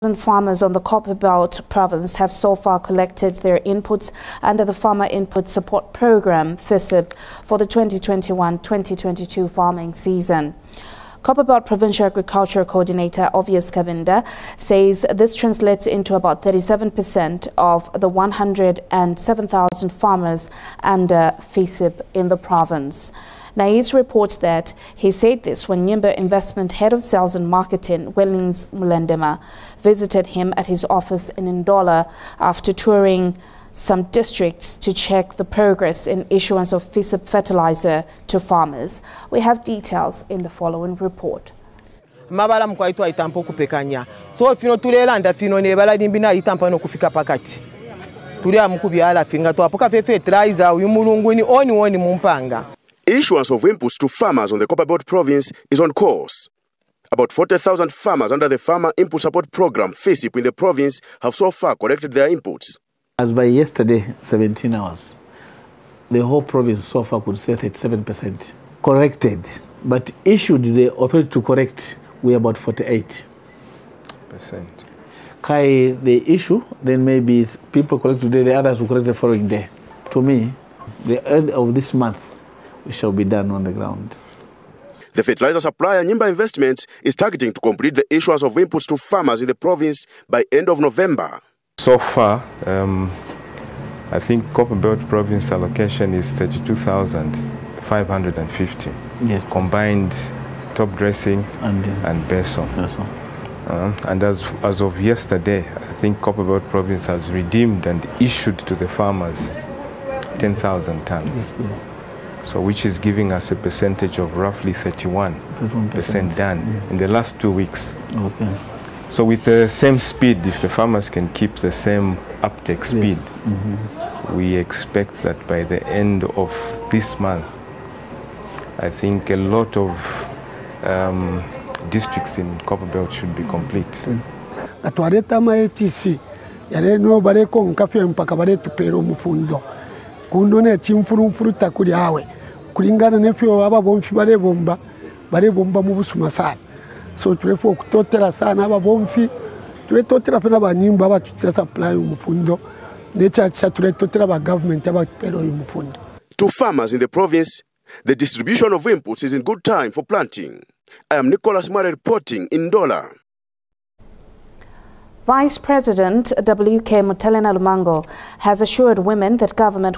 Farmers on the Copperbelt province have so far collected their inputs under the Farmer Input Support Program, FISIP, for the 2021-2022 farming season. Copperbelt Provincial Agriculture Coordinator Obvious Kabinda says this translates into about 37% of the 107,000 farmers under FISIP in the province. Nais reports that he said this when Nyimba Investment Head of Sales and Marketing, Wellings Mulendema, visited him at his office in Ndola after touring some districts to check the progress in issuance of FISIP fertilizer to farmers. We have details in the following report. mabala mukwaitwa aitampa okupekanya so fino tulelanda fino nebala limbina aitampa nokufika pakati tuli amukubyala finga twapoka fe fertilizer uyu mulunguni oni oni mumpanga Issuance of inputs to farmers on the Copperbelt province is on course. About 40,000 farmers under the Farmer Input Support Program, FISIP, in the province have so far collected their inputs. As by yesterday, 17 hours, the whole province so far could say 37% corrected, but issued the authority to correct, we about 48 percent. Kai the issue, then maybe people collect today, the others will correct the following day. To me, the end of this month, we shall be done on the ground. The fertilizer supplier Nyimba Investments is targeting to complete the issuance of inputs to farmers in the province by end of November. So far, um, I think Copperbelt province allocation is 32,550. Yes. Combined top dressing And, uh, and basal. Uh, and as, as of yesterday, I think Copperbelt province has redeemed and issued to the farmers 10,000 tons. So which is giving us a percentage of roughly 31% 31%. done in the last two weeks. Okay. So with the same speed, if the farmers can keep the same uptake speed, mm -hmm. we expect that by the end of this month, I think a lot of um, districts in Copperbelt should be complete. atwaleta ama ATC yale no baleko nkafye mpaka baletupera umufundo kuno nekimfulumfulu takuli awe kulingana nefyo aba bomfi balebomba balebomba mu busuma sana so tulefu okutotera sana aba bomfi tuletotera pena banyimba abatutira supply omufundo nekyakisha tuletotera ba government abatupera oyo mufundo To farmers in the province, the distribution of inputs is in good time for planting. I am Nicholas Mare reporting in Ndola. Vice President W.K. Mutale Nalumango has assured women that government